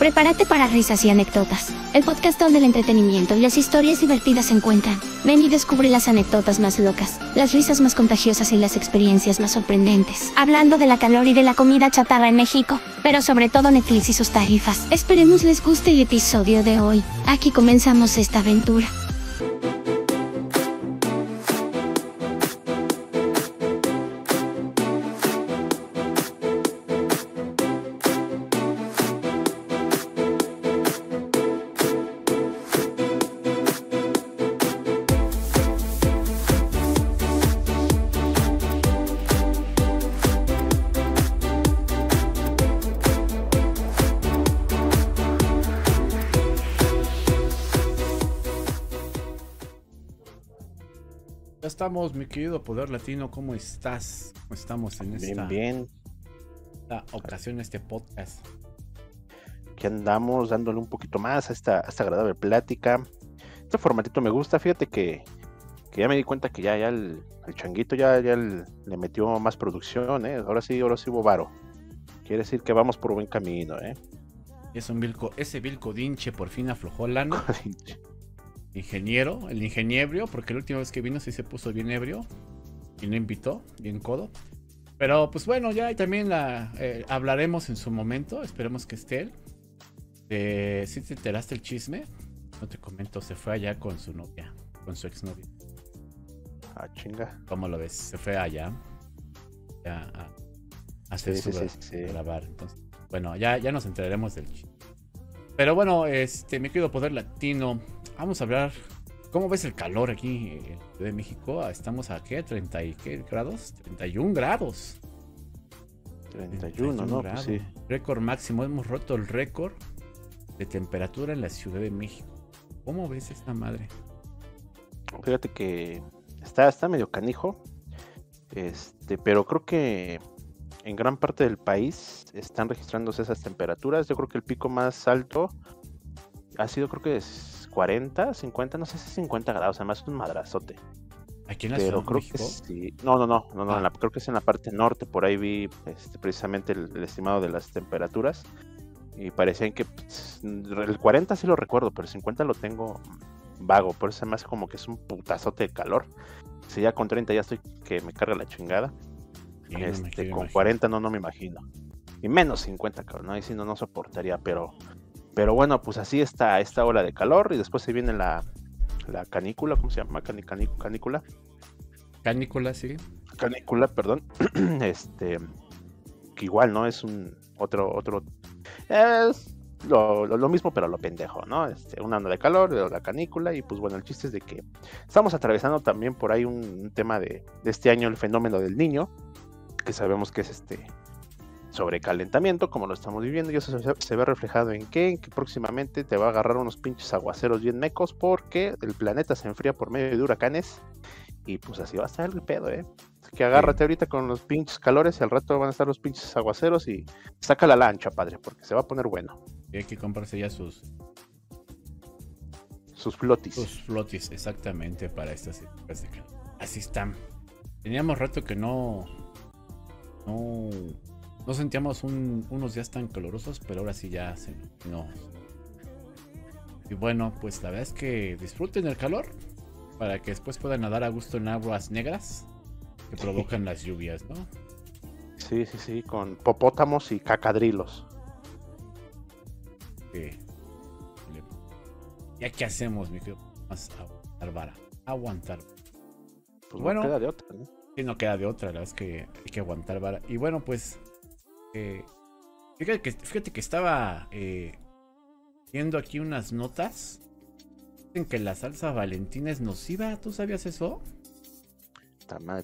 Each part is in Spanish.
Prepárate para risas y anécdotas. El podcast donde el entretenimiento y las historias divertidas se encuentran. Ven y descubre las anécdotas más locas, las risas más contagiosas y las experiencias más sorprendentes. Hablando de la calor y de la comida chatarra en México, pero sobre todo Netflix y sus tarifas. Esperemos les guste el episodio de hoy. Aquí comenzamos esta aventura. Estamos, mi querido Poder Latino? ¿Cómo estás? ¿Cómo estamos en esta, bien, esta ocasión, este podcast? Que andamos dándole un poquito más a esta, esta agradable plática. Este formatito me gusta, fíjate que, que ya me di cuenta que ya, ya el, changuito ya, ya le metió más producción, ¿eh? Ahora sí, ahora sí hubo varo. Quiere decir que vamos por buen camino, ¿eh? Es un vilco, ese Vilco Dinche por fin aflojó lana. ingeniero, el ingeniebrio, porque la última vez que vino sí se puso bien ebrio y no invitó, bien codo. Pero pues bueno, ya también la eh, hablaremos en su momento, esperemos que esté él. Eh, si te enteraste el chisme, no te comento, se fue allá con su novia, con su exnovia. Ah, chinga. ¿Cómo lo ves? Se fue allá ya a, hacer su grabar. Entonces, bueno, ya, ya nos enteraremos del chisme. Pero bueno, este, me quiero poder latino. Vamos a hablar. ¿Cómo ves el calor aquí en Ciudad de México? Estamos a qué? ¿30 y qué grados? 31 grados. 31, ¿no? Pues sí. Récord máximo. Hemos roto el récord de temperatura en la Ciudad de México. ¿Cómo ves esta madre? Fíjate que está, está medio canijo. Este, pero creo que en gran parte del país están registrándose esas temperaturas. Yo creo que el pico más alto ha sido, creo que es 40, 50, no sé si 50 grados, además es un madrazote. Aquí en la Pero creo que sí. No, no, no, no, no ah. creo que es en la parte norte, por ahí vi este, precisamente el, estimado de las temperaturas. Y parecían que pues, el 40 sí lo recuerdo, pero el 50 lo tengo vago, por eso más como que es un putazote de calor. Si ya con 30 ya estoy que me carga la chingada. Este, con 40 no, no me imagino. Y menos 50, cabrón, ¿no? ahí sí no, no soportaría, pero pero bueno, pues así está esta ola de calor y después se viene la, la canícula, ¿cómo se llama? canícula. Canícula, sí. Canícula, perdón. este, que igual, ¿no? Es un otro, otro, es lo, lo, mismo, pero lo pendejo, ¿no? Este, un año de calor, la canícula, y pues bueno, el chiste es de que estamos atravesando también por ahí un, tema de, de, este año, el fenómeno del niño, que sabemos que es este sobrecalentamiento, como lo estamos viviendo, y eso se, ve reflejado en que, que próximamente te va a agarrar unos pinches aguaceros bien mecos, porque el planeta se enfría por medio de huracanes, y pues así va a estar el pedo, ¿eh? que agárrate ahorita con los pinches calores y al rato van a estar los pinches aguaceros y saca la lancha, padre, porque se va a poner bueno. Y hay que comprarse ya sus sus flotis. Sus flotis, exactamente, para estas Así están. Teníamos rato que no no no sentíamos unos días tan calurosos, pero ahora sí ya se, no. Y bueno, pues la verdad es que disfruten el calor para que después puedan nadar a gusto en aguas negras que provocan las lluvias, ¿no? Sí, sí, sí, con popótamos y cacadrilos. Sí. ¿Ya qué hacemos, mi querido? Más aguantar vara. Aguantar. Pues bueno, no queda de otra, ¿no? Sí, no queda de otra, la verdad es que hay que aguantar vara. Y bueno, pues eh, fíjate, que, fíjate que estaba eh, viendo aquí unas notas. Dicen que la salsa valentina es nociva. ¿Tú sabías eso?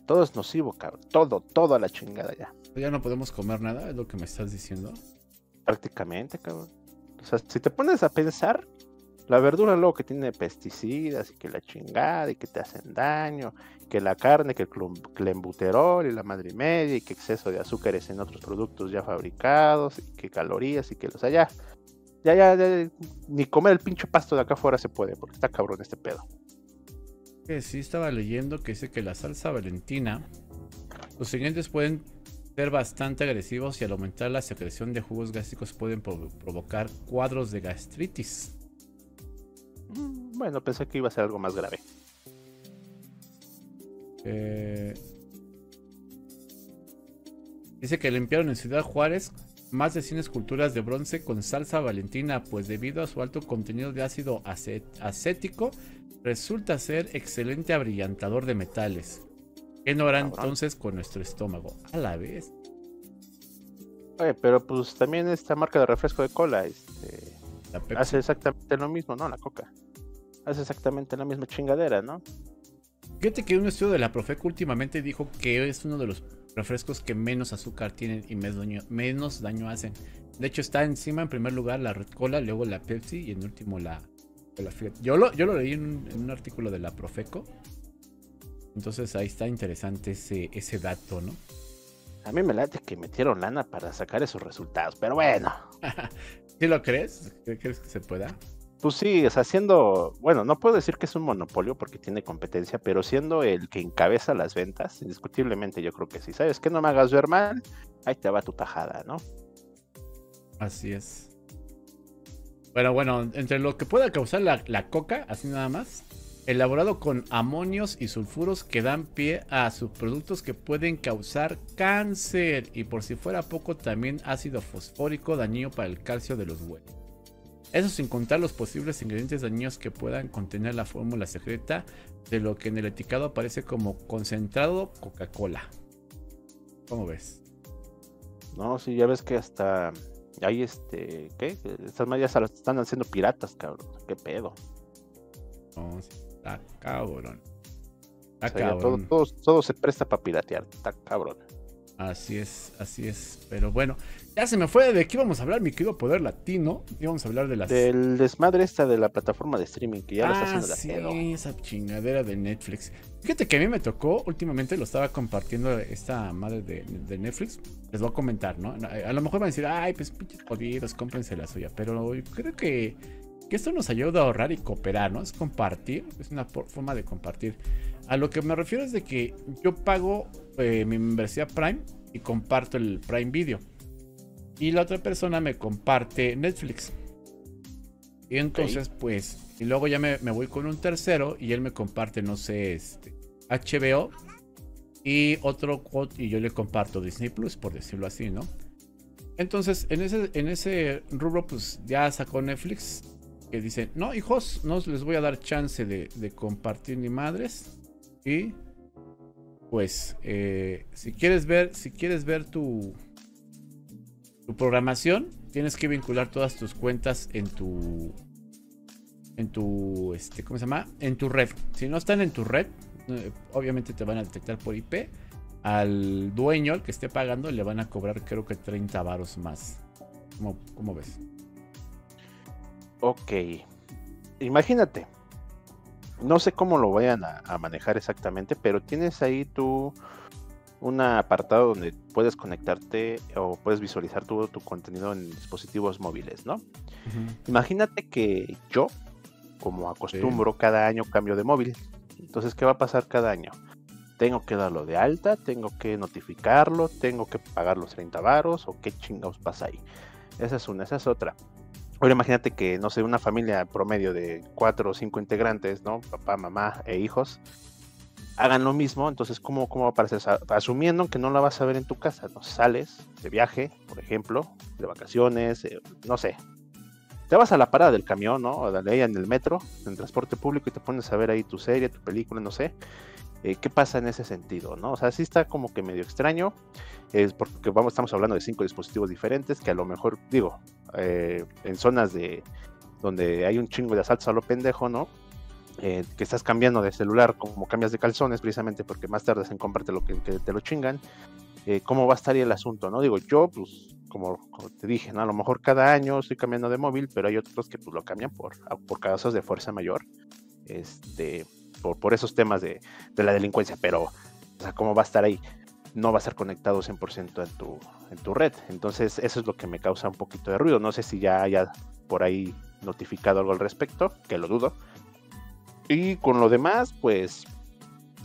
todo es nocivo, cabrón. Todo, todo a la chingada ya. Ya no podemos comer nada, es lo que me estás diciendo. Prácticamente, cabrón. O sea, si te pones a pensar, la verdura luego que tiene pesticidas y que la chingada y que te hacen daño, que la carne, que el clembuterol y la madre media y que exceso de azúcares en otros productos ya fabricados y que calorías y que los allá. Ya, ya, ya, ni comer el pincho pasto de acá afuera se puede porque está cabrón este pedo. sí, estaba leyendo que dice que la salsa valentina, los siguientes pueden ser bastante agresivos y al aumentar la secreción de jugos gástricos pueden provocar cuadros de gastritis. Bueno, pensé que iba a ser algo más grave. Eh, dice que limpiaron en Ciudad Juárez más de 100 esculturas de bronce con salsa valentina, pues debido a su alto contenido de ácido acético, resulta ser excelente abrillantador de metales. ¿Qué no hará entonces con nuestro estómago? A la vez. Oye, pero pues también esta marca de refresco de cola este, hace exactamente lo mismo, ¿no? La coca. Hace exactamente la misma chingadera, ¿no? Fíjate que un estudio de la Profeco últimamente dijo que es uno de los refrescos que menos azúcar tienen y menos daño, hacen. De hecho, está encima en primer lugar la Red Cola, luego la Pepsi y en último la, la Yo lo, yo lo leí en un, artículo de la Profeco. Entonces ahí está interesante ese, ese dato, ¿no? A mí me late que metieron lana para sacar esos resultados, pero bueno. ¿Sí lo crees? ¿Crees que se pueda? Pues sí, o sea, bueno, no puedo decir que es un monopolio porque tiene competencia, pero siendo el que encabeza las ventas, indiscutiblemente yo creo que sí. ¿Sabes qué? No me hagas ver mal, ahí te va tu tajada, ¿no? Así es. Bueno, bueno, entre lo que pueda causar la, la coca, así nada más, elaborado con amonios y sulfuros que dan pie a subproductos que pueden causar cáncer y por si fuera poco también ácido fosfórico dañino para el calcio de los huesos. Eso sin contar los posibles ingredientes dañinos que puedan contener la fórmula secreta de lo que en el etiquetado aparece como concentrado Coca-Cola. ¿Cómo ves? No, sí, ya ves que hasta hay este, ¿qué? Estas mallas están haciendo piratas, cabrón. ¿Qué pedo? No, está cabrón. Está cabrón. Todo, todo, se presta para piratear, está cabrón. Así es, así es. Pero bueno, ya se me fue de qué íbamos a hablar, mi querido poder latino. Íbamos a hablar de las. Del desmadre esta de la plataforma de streaming que ya lo está ah, haciendo sí, esa chingadera de Netflix. Fíjate que a mí me tocó, últimamente lo estaba compartiendo esta madre de, Netflix. Les voy a comentar, ¿no? A lo mejor van a decir, ay, pues pinches jodidos, cómprense la suya. Pero creo que, que esto nos ayuda a ahorrar y cooperar, ¿no? Es compartir, es una forma de compartir. A lo que me refiero es de que yo pago eh, mi membresía Prime y comparto el Prime Video y la otra persona me comparte Netflix. Y entonces, pues, y luego ya me, voy con un tercero y él me comparte, no sé, este, HBO y otro, y yo le comparto Disney Plus, por decirlo así, ¿no? Entonces, en ese, en ese rubro, pues ya sacó Netflix que dice, no, hijos, no les voy a dar chance de, compartir ni madres. Y pues, eh, si quieres ver, si quieres ver tu, tu programación, tienes que vincular todas tus cuentas en tu en tu este, ¿cómo se llama? En tu red. Si no están en tu red, eh, obviamente te van a detectar por IP. Al dueño, el que esté pagando, le van a cobrar creo que 30 varos más. ¿Cómo, ¿Cómo, ves? Ok. Imagínate. No sé cómo lo vayan a manejar exactamente, pero tienes ahí tu un apartado donde puedes conectarte o puedes visualizar todo tu contenido en dispositivos móviles, ¿no? Imagínate que yo, como acostumbro, cada año cambio de móvil. Entonces, ¿qué va a pasar cada año? Tengo que darlo de alta, tengo que notificarlo, tengo que pagar los 30 varos o qué chingados pasa ahí. Esa es una, esa es otra. Ahora imagínate que, no sé, una familia promedio de cuatro o cinco integrantes, ¿no? Papá, mamá e hijos hagan lo mismo, entonces ¿cómo, cómo va a aparecer? Asumiendo que no la vas a ver en tu casa, no sales de viaje, por ejemplo, de vacaciones, eh, no sé. Te vas a la parada del camión, ¿no? O de ahí en el metro, en transporte público y te pones a ver ahí tu serie, tu película, no sé. Eh, ¿Qué pasa en ese sentido, no? O sea, sí está como que medio extraño, es porque vamos, estamos hablando de cinco dispositivos diferentes que a lo mejor, digo, eh, en zonas de donde hay un chingo de asaltos a lo pendejo, ¿no? Eh, que estás cambiando de celular como cambias de calzones, precisamente porque más tarde en comprarte lo que, te lo chingan, eh, ¿cómo va a estar el asunto? ¿no? Digo, yo, pues, como, te dije, ¿no? a lo mejor cada año estoy cambiando de móvil, pero hay otros que pues, lo cambian por, por causas de fuerza mayor, este, por, por esos temas de, de la delincuencia, pero, o sea, ¿cómo va a estar ahí? no va a estar conectado 100% en tu, en tu red. Entonces, eso es lo que me causa un poquito de ruido. No sé si ya haya por ahí notificado algo al respecto, que lo dudo. Y con lo demás, pues,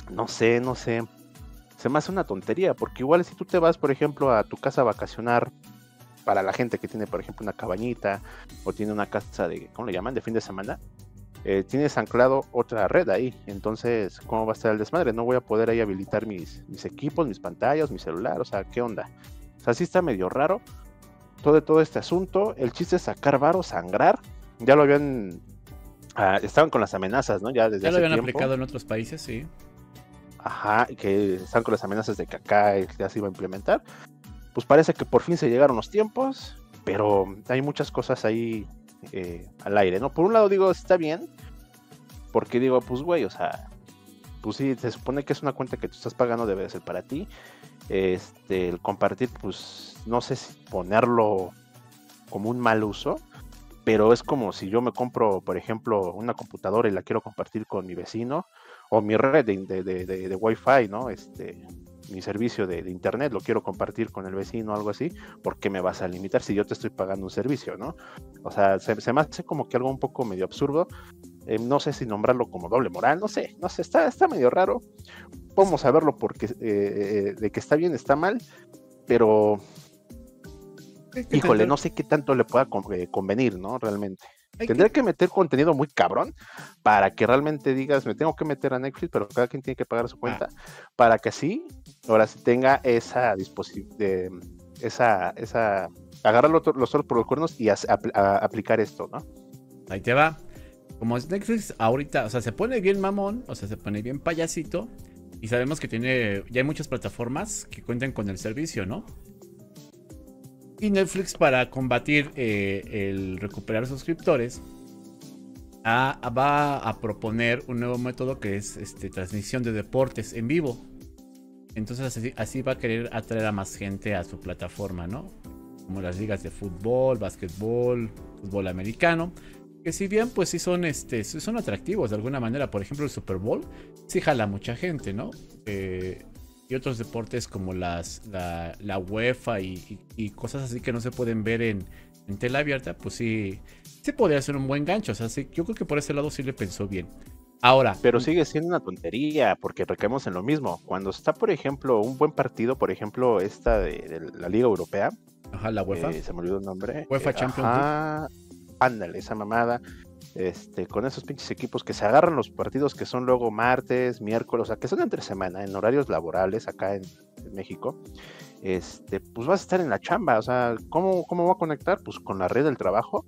no sé, no sé. se me hace una tontería, porque igual si tú te vas, por ejemplo, a tu casa a vacacionar, para la gente que tiene, por ejemplo, una cabañita o tiene una casa de, ¿cómo le llaman?, de fin de semana, eh, tienes anclado otra red ahí. Entonces, ¿cómo va a estar el desmadre? No voy a poder ahí habilitar mis, mis equipos, mis pantallas, mi celular, o sea, ¿qué onda? O sea, sí está medio raro todo, todo este asunto. El chiste es sacar varo, sangrar. Ya lo habían. Ah, estaban con las amenazas, ¿no? Ya desde Ya lo habían aplicado en otros países, sí. Ajá, que están con las amenazas de que acá ya se iba a implementar. Pues parece que por fin se llegaron los tiempos, pero hay muchas cosas ahí eh, al aire, ¿no? Por un lado digo, está bien, porque digo, pues güey, o sea, pues sí, se supone que es una cuenta que tú estás pagando, debe ser para ti. Este, el compartir, pues no sé si ponerlo como un mal uso, pero es como si yo me compro, por ejemplo, una computadora y la quiero compartir con mi vecino o mi red de, de, de, Wi-Fi, ¿no? Este, mi servicio de, internet lo quiero compartir con el vecino algo así, ¿por qué me vas a limitar si yo te estoy pagando un servicio, ¿no? O sea, se, me hace como que algo un poco medio absurdo. Eh, no sé si nombrarlo como doble moral, no sé, no sé, está, está medio raro. Vamos a verlo porque eh, eh, de que está bien, está mal, pero híjole, no sé qué tanto le pueda convenir, ¿no? Realmente. Tendría que... meter contenido muy cabrón para que realmente digas, me tengo que meter a Netflix, pero cada quien tiene que pagar su cuenta, ah. para que así, ahora sí tenga esa disposición, esa, esa, agarrar los, los por los cuernos y aplicar esto, ¿no? Ahí te va. Como Netflix ahorita, o sea, se pone bien mamón, o sea, se pone bien payasito, y sabemos que tiene, ya hay muchas plataformas que cuentan con el servicio, ¿no? Y Netflix para combatir eh, el recuperar suscriptores va a proponer un nuevo método que es este, transmisión de deportes en vivo. Entonces así, va a querer atraer a más gente a su plataforma, ¿no? Como las ligas de fútbol, básquetbol, fútbol americano. Que si bien pues sí son, este, son atractivos de alguna manera. Por ejemplo el Super Bowl sí jala mucha gente, ¿no? Eh, y otros deportes como las, la, UEFA y, cosas así que no se pueden ver en, tela abierta, pues sí, sí podría ser un buen gancho. O sea, sí, yo creo que por ese lado sí le pensó bien. Ahora. Pero sigue siendo una tontería, porque recaemos en lo mismo. Cuando está, por ejemplo, un buen partido, por ejemplo, esta de, la Liga Europea. Ajá, la UEFA. Eh, se me olvidó el nombre. UEFA Champions League. Ándale, esa mamada este, con esos pinches equipos que se agarran los partidos que son luego martes, miércoles, o sea, que son entre semana, en horarios laborales acá en, México, este, pues vas a estar en la chamba, o sea, ¿cómo, ¿cómo voy a conectar? Pues con la red del trabajo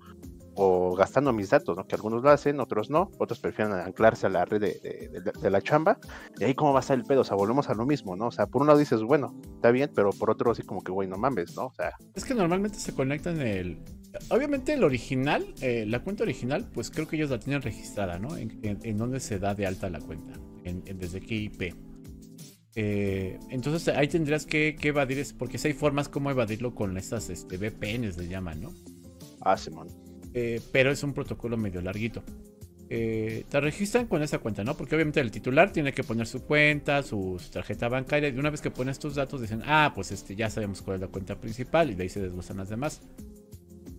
o gastando mis datos, ¿no? Que algunos lo hacen, otros no, otros prefieren anclarse a la red de, la chamba, y ahí cómo va a estar el pedo, o sea, volvemos a lo mismo, ¿no? O sea, por un lado dices, bueno, está bien, pero por otro así como que, güey, no mames, ¿no? O sea... Es que normalmente se conectan el, Obviamente el original, eh, la cuenta original, pues creo que ellos la tienen registrada, ¿no? En, en, donde se da de alta la cuenta, en, desde qué IP. Eh, entonces ahí tendrías que, evadir, porque si hay formas como evadirlo con estas este, VPNs, le llaman, ¿no? Ah, Simón. Eh, pero es un protocolo medio larguito. te registran con esa cuenta, ¿no? Porque obviamente el titular tiene que poner su cuenta, su, tarjeta bancaria, y una vez que pones tus datos dicen, ah, pues este, ya sabemos cuál es la cuenta principal, y de ahí se desglosan las demás.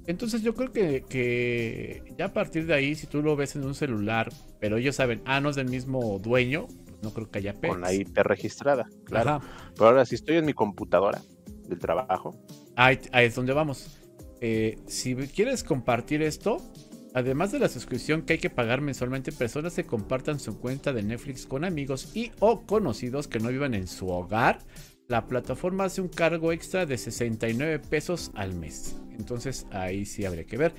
Entonces yo creo que, ya a partir de ahí, si tú lo ves en un celular, pero ellos saben, ah, no es del mismo dueño, pues no creo que haya PEX. Con la IP registrada, claro. Pero ahora, si estoy en mi computadora del trabajo. Ahí, es donde vamos. Eh, si quieres compartir esto, además de la suscripción que hay que pagar mensualmente, personas que compartan su cuenta de Netflix con amigos y o conocidos que no vivan en su hogar, la plataforma hace un cargo extra de 69 pesos al mes. Entonces ahí sí habría que ver.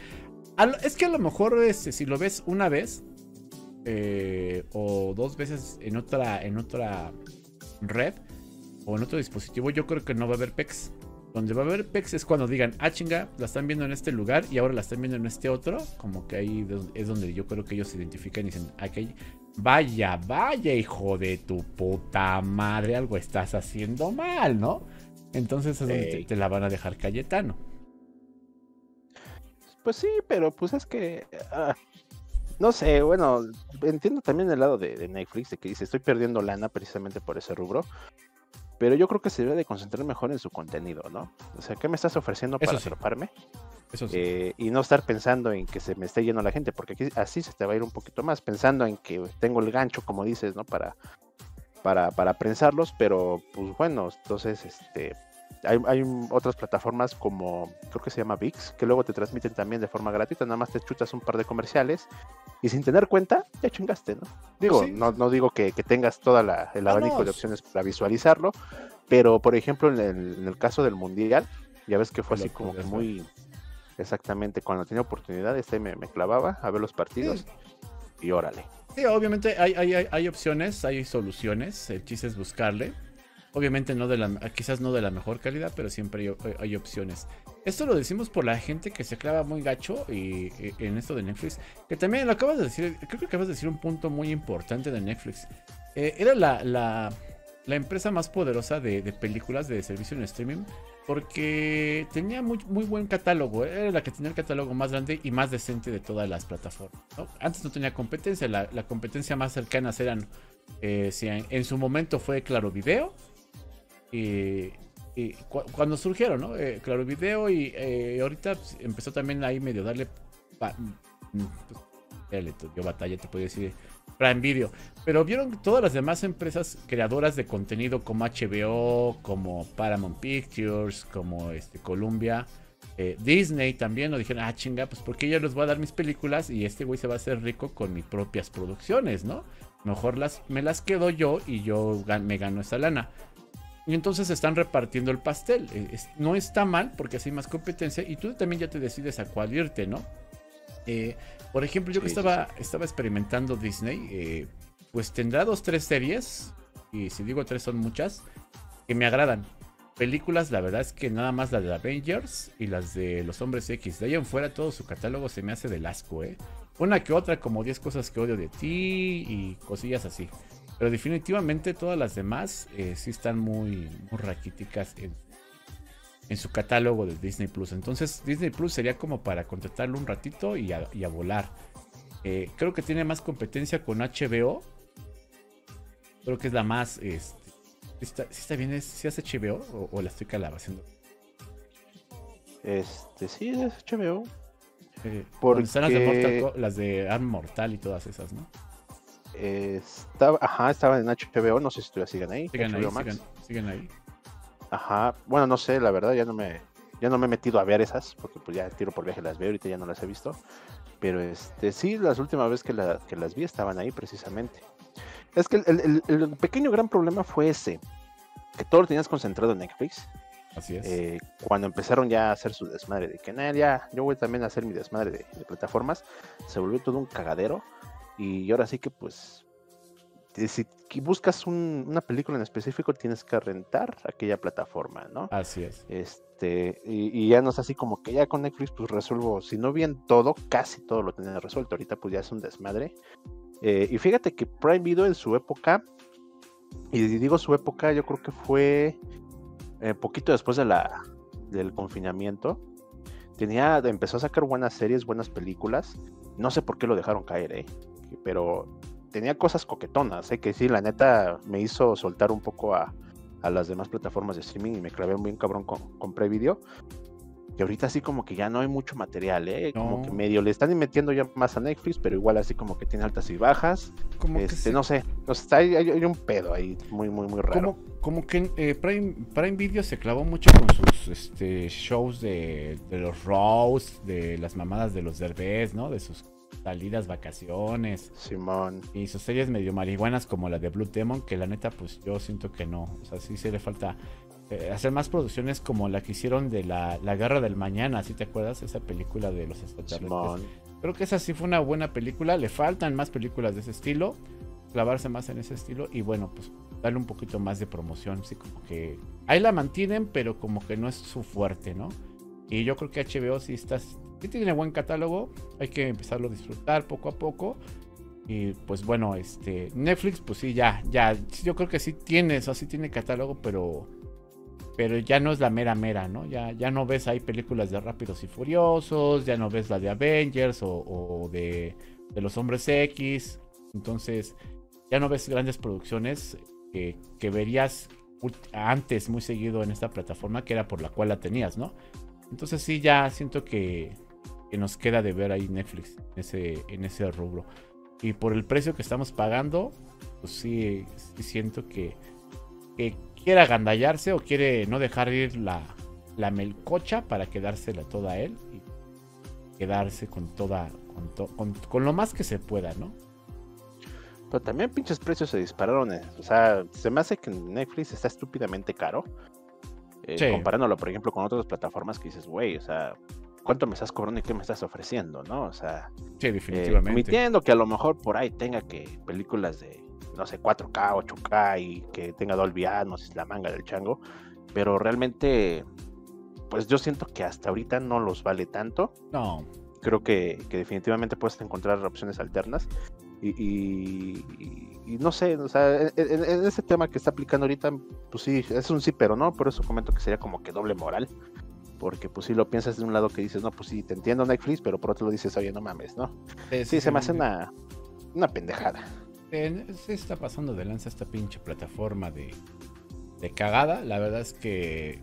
Es que a lo mejor este, si lo ves una vez eh, o dos veces en otra, en otra red o en otro dispositivo, yo creo que no va a haber PEX. Donde va a haber PEX es cuando digan, ah, chinga, la están viendo en este lugar y ahora la están viendo en este otro. Como que ahí es donde yo creo que ellos se identifican y dicen, aquí, vaya, vaya, hijo de tu puta madre, algo estás haciendo mal, ¿no? Entonces es donde te la van a dejar Cayetano. Pues sí, pero pues es que. Ah, no sé, bueno, entiendo también el lado de, Netflix, de que dice, estoy perdiendo lana precisamente por ese rubro. Pero yo creo que se debe de concentrar mejor en su contenido, ¿no? O sea, ¿qué me estás ofreciendo para sí. Eso sí. Eh, y no estar pensando en que se me esté yendo la gente, porque aquí así se te va a ir un poquito más, pensando en que tengo el gancho, como dices, ¿no? Para, para, para prensarlos, pero pues bueno, entonces este hay, hay, otras plataformas como creo que se llama VIX, que luego te transmiten también de forma gratuita, nada más te chutas un par de comerciales y sin tener cuenta, ya chingaste, ¿no? Digo, no, no digo que, que tengas todo el ah, abanico de opciones para visualizarlo, pero por ejemplo en el, en el caso del Mundial, ya ves que fue así como que muy exactamente cuando tenía oportunidad, este me, me clavaba a ver los partidos y órale. Sí, obviamente hay, hay, hay, opciones, hay soluciones, el chiste es buscarle. Obviamente no de quizás no de la mejor calidad, pero siempre hay, opciones. Esto lo decimos por la gente que se clava muy gacho y, en esto de Netflix. Que también lo acabas de decir, creo que acabas de decir un punto muy importante de Netflix. Eh, era la, la, empresa más poderosa de, de, películas de servicio en streaming porque tenía muy, muy buen catálogo. Era la que tenía el catálogo más grande y más decente de todas las plataformas. Antes no tenía competencia. La, competencia más cercana eran. Eh, en, su momento fue Claro Video. Y, cuando surgieron, ¿no? Eh, claro Video y eh, ahorita pues, empezó también ahí medio darle. Mm, pues, batalla, te puedo decir Prime Video. Pero vieron todas las demás empresas creadoras de contenido como HBO, como Paramount Pictures, como este, Columbia, eh, Disney también nos dijeron, ah, chinga, pues porque yo les voy a dar mis películas y este güey se va a hacer rico con mis propias producciones, ¿no? Mejor las, me las quedo yo y yo me gano esa lana. Y entonces están repartiendo el pastel. Eh, no está mal porque así hay más competencia y tú también ya te decides a cuál irte, ¿no? Eh, por ejemplo, yo que estaba, estaba experimentando Disney, eh, pues tendrá dos, tres series, y si digo tres son muchas, que me agradan. Películas, la verdad es que nada más las de Avengers y las de los Hombres X. De ahí en fuera todo su catálogo se me hace del asco, ¿eh? Una que otra, como 10 cosas que odio de ti y cosillas así. Pero definitivamente todas las demás eh, sí están muy, muy raquíticas en en su catálogo de Disney Plus. Entonces Disney Plus sería como para contratarlo un ratito y a, volar. Eh, creo que tiene más competencia con HBO. Creo que es la más... Este, está, está bien, si es HBO o, la estoy haciendo. Este, sí, es HBO. Eh, porque... Están las de, Mortal, las de Arm Mortal y todas esas, ¿no? Estaba, ajá, estaban en HBO, no sé si todavía siguen ahí. Siguen ahí, siguen ahí. Ajá, bueno, no sé, la verdad, ya no me, ya no me he metido a ver esas, porque pues ya tiro por viaje las veo, ahorita ya no las he visto. Pero este, sí, las últimas veces que, las vi estaban ahí precisamente. Es que el, pequeño gran problema fue ese, que todo lo tenías concentrado en Netflix. Así es. Eh, cuando empezaron ya a hacer su desmadre de que, nada, ya, yo voy también a hacer mi desmadre de, de, plataformas, se volvió todo un cagadero. Y ahora sí que pues si buscas una película en específico, tienes que rentar aquella plataforma, ¿no? Así es. Este, y, ya no es así como que ya con Netflix, pues resuelvo, si no bien todo, casi todo lo tenía resuelto. Ahorita, pues ya es un desmadre. Eh, y fíjate que Prime Video en su época, y digo su época, yo creo que fue eh, poquito después de la, del confinamiento. Tenía, empezó a sacar buenas series, buenas películas. No sé por qué lo dejaron caer, ¿eh? Pero tenía cosas coquetonas, ¿eh? que sí, la neta me hizo soltar un poco a, las demás plataformas de streaming y me clavé muy cabrón con, con Prevideo. Y ahorita así como que ya no hay mucho material, ¿eh? Como que medio le están metiendo ya más a Netflix, pero igual así como que tiene altas y bajas. Como este, no sé, no hay, hay, un pedo ahí muy, muy, muy raro. Como, que eh, Prime, Prime Video se clavó mucho con sus este, shows de, de los Rose, de las mamadas de los Derbez, ¿no? De sus salidas, vacaciones. Simón. Y sus series medio marihuanas como la de Blue Demon, que la neta, pues yo siento que no. O sea, sí se le falta eh, hacer más producciones como la que hicieron de la, Guerra del Mañana, si te acuerdas? Esa película de los extraterrestres. Creo que esa sí fue una buena película. Le faltan más películas de ese estilo. Clavarse más en ese estilo. Y bueno, pues darle un poquito más de promoción. Así como que ahí la mantienen, pero como que no es su fuerte, ¿no? Y yo creo que HBO sí está, tiene buen catálogo, hay que empezarlo a disfrutar poco a poco. Y pues bueno, este Netflix, pues sí, ya, ya, yo creo que sí tiene eso, sí tiene catálogo, pero pero ya no es la mera mera, ¿no? Ya, ya no ves ahí películas de Rápidos y Furiosos, ya no ves la de Avengers o, de, de, los Hombres X, entonces ya no ves grandes producciones que, que verías antes muy seguido en esta plataforma, que era por la cual la tenías, ¿no? Entonces sí, ya siento que, nos queda de ver ahí Netflix en ese, en ese rubro. Y por el precio que estamos pagando, pues sí, siento que, que quiere agandallarse o quiere no dejar ir la, la melcocha para quedársela toda a él y quedarse con toda, con, con, lo más que se pueda, ¿no? Pero también pinches precios se dispararon. Eh. O sea, se me hace que Netflix está estúpidamente caro. Eh, comparándolo, por ejemplo, con otras plataformas que dices, güey, o sea, ¿cuánto me estás cobrando y qué me estás ofreciendo? ¿No? O sea, sí, definitivamente. Eh, que a lo mejor por ahí tenga que películas de, no sé, 4K, 8K y que tenga Dolby Atmos la manga del chango. Pero realmente, pues yo siento que hasta ahorita no los vale tanto. No. Creo que, que definitivamente puedes encontrar opciones alternas. Y, no sé, o sea, en, ese tema que está aplicando ahorita, pues sí, es un sí, pero no, por eso comento que sería como que doble moral. Porque pues si lo piensas de un lado que dices, no, pues sí, te entiendo Netflix, pero por otro lo dices, oye, no mames, ¿no? Sí, se me hace una, una pendejada. Se está pasando de lanza esta pinche plataforma de, de cagada. La verdad es que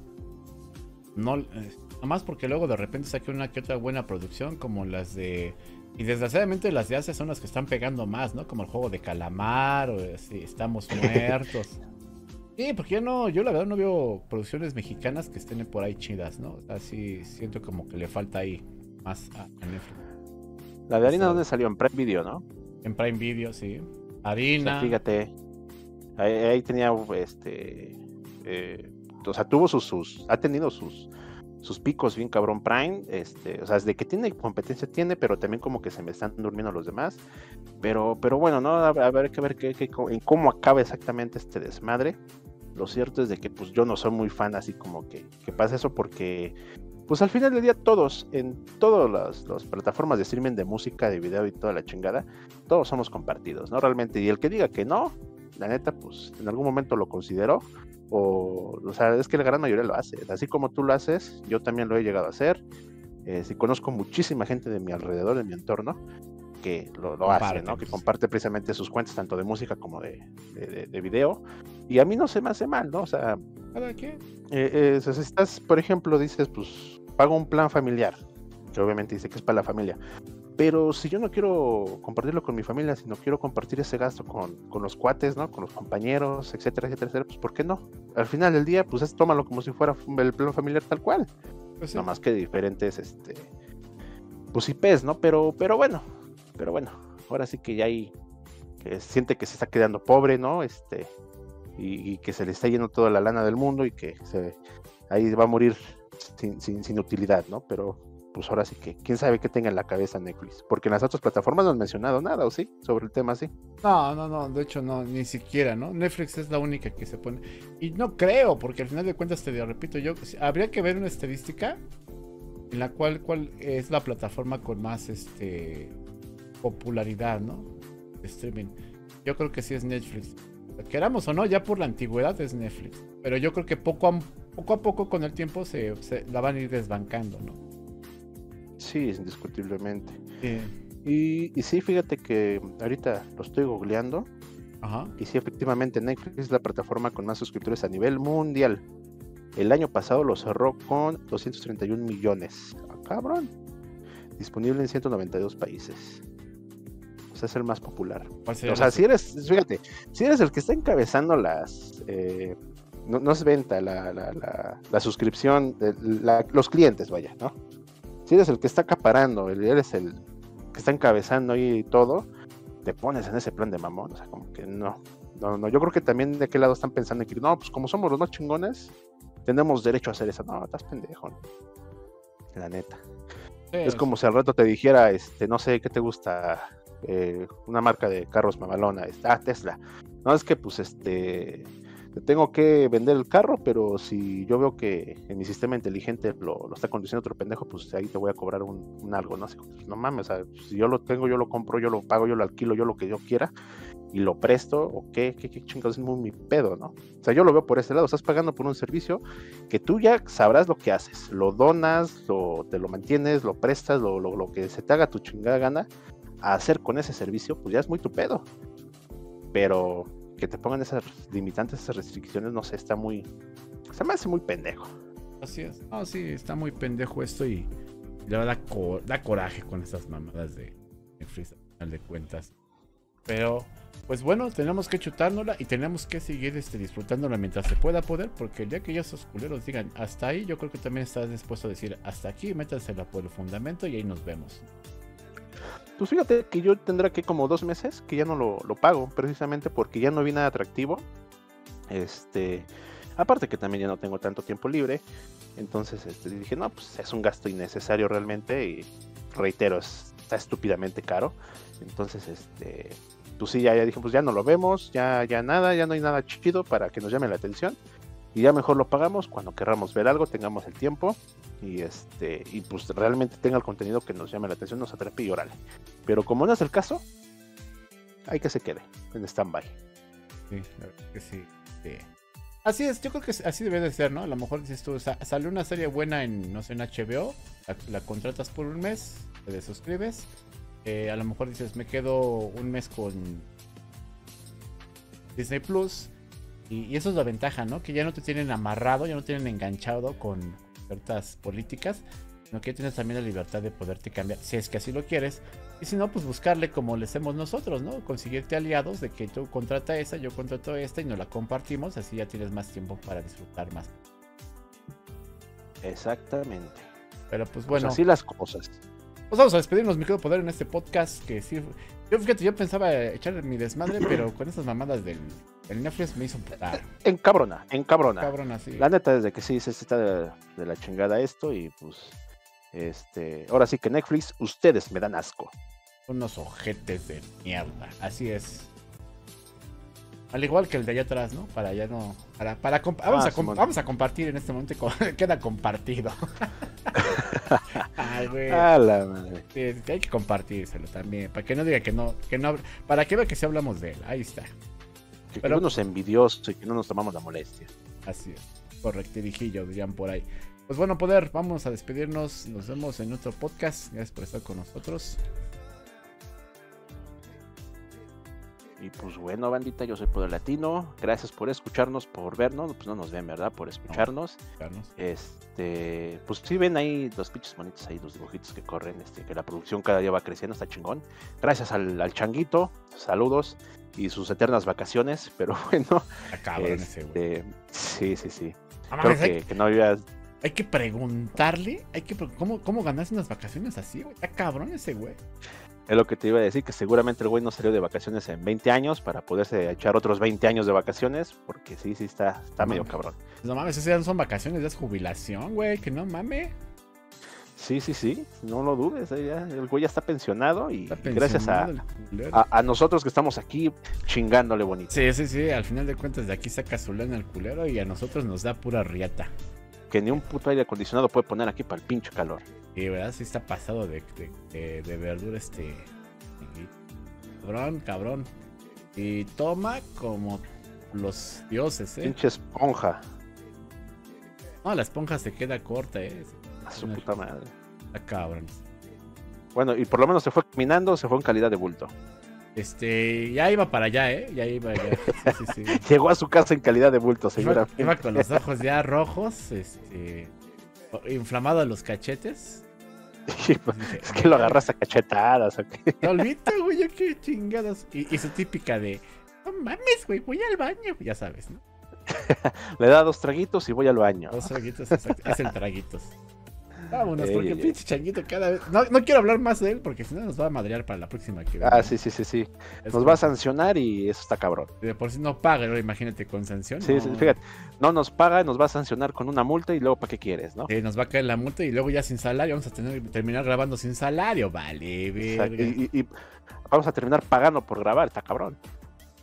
no, eh, nomás porque luego de repente saque una que otra buena producción, como las de y desgraciadamente las de Asia son las que están pegando más, ¿no? Como el juego de calamar o así, estamos muertos. Sí, porque yo no, yo la verdad no veo producciones mexicanas que estén por ahí chidas, ¿no? O sea, sí siento como que le falta ahí más a, Netflix. La de Harina, ¿dónde salió? En Prime Video, ¿no? En Prime Video, sí. Harina. fíjate. Ahí, tenía este. Eh, o sea, tuvo sus, sus. Ha tenido sus sus picos bien cabrón Prime, este, o sea, de que tiene competencia tiene, pero también como que se me están durmiendo los demás. Pero, pero bueno, ¿no? A, ver, que ver qué, en cómo acaba exactamente este desmadre. Lo cierto es de que pues yo no soy muy fan así como que, que pasa eso porque pues al final del día todos, en todas las, las, plataformas de streaming de música, de video y toda la chingada, todos somos compartidos, ¿no? Realmente, y el que diga que no, la neta, pues en algún momento lo consideró, o, o sea, es que la gran mayoría lo hace. Así como tú lo haces, yo también lo he llegado a hacer. Eh, si conozco muchísima gente de mi alrededor, de mi entorno, que lo, hace, ¿no? Que comparte precisamente sus cuentas, tanto de música como de, de, video. Y a mí no se me hace mal, ¿no? O sea, ¿para qué? Eh, eh, si estás, por ejemplo, dices, pues, pago un plan familiar, que obviamente dice que es para la familia. Pero si yo no quiero compartirlo con mi familia, sino quiero compartir ese gasto con, los cuates, ¿no? Con los compañeros, etcétera, etcétera, etcétera, pues ¿por qué no? Al final del día, pues es, tómalo como si fuera el plano familiar tal cual. Pues No más que diferentes, este, pues IPs, ¿no? Pero, pero bueno, pero bueno, ahora sí que ya hay, que siente que se está quedando pobre, ¿no? Este, y, que se le está yendo toda la lana del mundo y que se, ahí va a morir sin, sin, sin utilidad, ¿no? Pero pues ahora sí que quién sabe qué tenga en la cabeza Netflix, porque en las otras plataformas no han mencionado nada, ¿o sí? Sobre el tema, sí. No, no, no, de hecho no, ni siquiera, ¿no? Netflix es la única que se pone. Y no creo, porque al final de cuentas, te repito, yo habría que ver una estadística en la cual, cuál es la plataforma con más este popularidad, ¿no? streaming. Yo creo que sí es Netflix. Queramos o no, ya por la antigüedad es Netflix. Pero yo creo que poco a poco, a poco con el tiempo se, se la van a ir desbancando, ¿no? Sí, indiscutiblemente. Y, y, sí, fíjate que ahorita lo estoy googleando. Ajá. Y sí, efectivamente, Netflix es la plataforma con más suscriptores a nivel mundial. El año pasado lo cerró con 231 millones. Ah, cabrón. Disponible en 192 países. Es el más popular. O sea, si eres, fíjate, si eres el que está encabezando las. Eh, no, es venta, la, la, la, suscripción, de, los clientes, vaya, ¿no? si eres el que está acaparando, eres el que está encabezando ahí todo, te pones en ese plan de mamón, o sea, como que no, no, no, yo creo que también de qué lado están pensando en que, no, pues como somos los más chingones, tenemos derecho a hacer eso, no, estás pendejo, la neta. es como si al rato te dijera, este, no sé, ¿qué te gusta? Eh, una marca de carros mamalona, ah, Tesla. No, es que pues este tengo que vender el carro, pero si yo veo que en mi sistema inteligente lo, está conduciendo otro pendejo, pues ahí te voy a cobrar un, algo, ¿no? Pues, no mames, o sea, si yo lo tengo, yo lo compro, yo lo pago, yo lo alquilo, yo lo que yo quiera y lo presto, o qué, qué, qué chingados es muy mi pedo, ¿no? O sea, yo lo veo por ese lado, estás pagando por un servicio que tú ya sabrás lo que haces, lo donas, lo, te lo mantienes, lo prestas, lo, lo, lo que se te haga tu chingada gana a hacer con ese servicio, pues ya es muy tu pedo. Pero que te pongan esas limitantes, esas restricciones, no sé, está muy. Se me hace muy pendejo. Así es. No, sí, está muy pendejo esto y la verdad da, coraje con esas mamadas de, de al final de cuentas. Pero, pues bueno, tenemos que chutárnosla y tenemos que seguir este, disfrutándola mientras se pueda poder, porque el día que ya esos culeros digan hasta ahí, yo creo que también estás dispuesto a decir hasta aquí, métansela por el fundamento y ahí nos vemos. Pues fíjate que yo tendré que como dos meses que ya no lo, lo pago, precisamente porque ya no vi nada atractivo. Este, aparte que también ya no tengo tanto tiempo libre. Entonces este, dije, no, pues es un gasto innecesario realmente y reitero, está estúpidamente caro. Entonces, este, pues sí, ya, ya dije, pues ya no lo vemos, ya, ya nada, ya no hay nada chido para que nos llame la atención. Y ya mejor lo pagamos cuando querramos ver algo, tengamos el tiempo y este y pues realmente tenga el contenido que nos llame la atención, nos atrape y órale. Pero como no es el caso, hay que se quede en stand-by. Sí, que sí. Así es, yo creo que así debe de ser, ¿no? A lo mejor dices tú, sale una serie buena en, no sé, en HBO, la, contratas por un mes, te suscribes. Eh, a lo mejor dices, me quedo un mes con Disney Plus. Y, y, eso es la ventaja, ¿no? Que ya no te tienen amarrado, ya no te tienen enganchado con ciertas políticas, sino que tienes también la libertad de poderte cambiar, si es que así lo quieres, y si no, pues buscarle como le hacemos nosotros, ¿no? Conseguirte aliados de que tú contrata esa, yo contrato esta y nos la compartimos, así ya tienes más tiempo para disfrutar más. Exactamente. Pero pues bueno. así las cosas. Pues vamos a despedirnos, mi querido poder, en este podcast que sí. Yo fíjate, yo pensaba echar mi desmadre, pero con esas mamadas del, Netflix me hizo putar. En cabrona, en cabrona. Cabrona, sí. La neta, desde que sí se está de, de la chingada esto y pues. Este, ahora sí que Netflix, ustedes me dan asco unos ojetes de mierda. Así es. Al igual que el de allá atrás, ¿no? Para ya no. Para, para vamos, a ah, vamos a compartir en este momento. Queda compartido. Ay, güey. la madre. hay que compartírselo también. Para que no diga que no. Que no para que vea que si hablamos de él. Ahí está. Que, Pero, no nos envidiosos y que no nos tomamos la molestia. Así es. Correctirijillo, dirían por ahí. Pues bueno, poder, vamos a despedirnos. Nos vemos en otro podcast. Gracias por estar con nosotros. Y pues bueno, bandita, yo soy Poder Latino. Gracias por escucharnos, por vernos. Pues no nos ven, ¿verdad? Por escucharnos. este, pues sí ven ahí los pinches monitos ahí, los dibujitos que corren, este, que la producción cada día va creciendo, está chingón. Gracias al, changuito, saludos y sus eternas vacaciones, pero bueno. Cabrón ese, güey. Este, sí, sí, sí. Creo que, que, no había hay que preguntarle, hay que cómo, cómo ganaste unas vacaciones así, güey. Está cabrón ese güey. Es lo que te iba a decir, que seguramente el güey no salió de vacaciones en 20 años para poderse echar otros 20 años de vacaciones, porque sí, sí, está, está medio cabrón. No mames, esas ya no son vacaciones, ya es jubilación, güey, que no mames. Sí, sí, sí, no lo dudes, eh, el güey ya está pensionado y gracias a, a, nosotros que estamos aquí chingándole bonito. Sí, sí, sí, al final de cuentas de aquí saca su lana el culero y a nosotros nos da pura riata. Que ni un puto aire acondicionado puede poner aquí para el pinche calor. Y verdad, sí está pasado de, de, verdura este. Cabrón, cabrón. Y toma como los dioses, eh. Pinche esponja. No, la esponja se queda corta, eh. A su puta madre. A cabrón. Bueno, y por lo menos se fue caminando, se fue en calidad de bulto. Este, ya iba para allá, ¿eh? Ya iba, ya. Sí, sí, sí. Llegó a su casa en calidad de bulto, señora. Iba, con los ojos ya rojos, este, inflamado los cachetes. Pues, es que lo agarras a cachetadas. ¿o güey, qué chingadas. Y, su típica de, no mames, güey, voy al baño. Ya sabes, ¿no? Le da dos traguitos y voy al baño. Dos traguitos, hacen traguitos. Vámonos, porque pinche changuito cada vez. No, no, quiero hablar más de él porque si no nos va a madrear para la próxima que Ah, sí, sí, sí, sí. nos va a sancionar y eso está cabrón. De por si no paga, imagínate con sanción. Sí, sí, fíjate. No nos paga, nos va a sancionar con una multa y luego ¿para qué quieres, no? nos va a caer la multa y luego ya sin salario vamos a tener terminar grabando sin salario, vale, y, y, vamos a terminar pagando por grabar, está cabrón.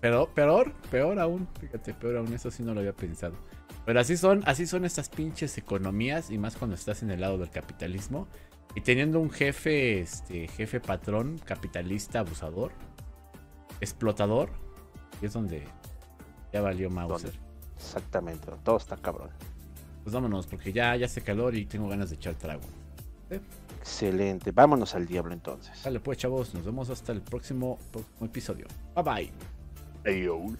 Pero peor, peor aún, fíjate, peor aún, eso sí no lo había pensado. Pero así son, así son estas pinches economías y más cuando estás en el lado del capitalismo y teniendo un jefe, este, jefe patrón, capitalista, abusador, explotador, y es donde ya valió Mauser. Exactamente, todo está cabrón. Pues vámonos, porque ya, ya hace calor y tengo ganas de echar trago. Excelente, vámonos al diablo entonces. Dale pues chavos, nos vemos hasta el próximo, próximo episodio. Bye bye. Adiós.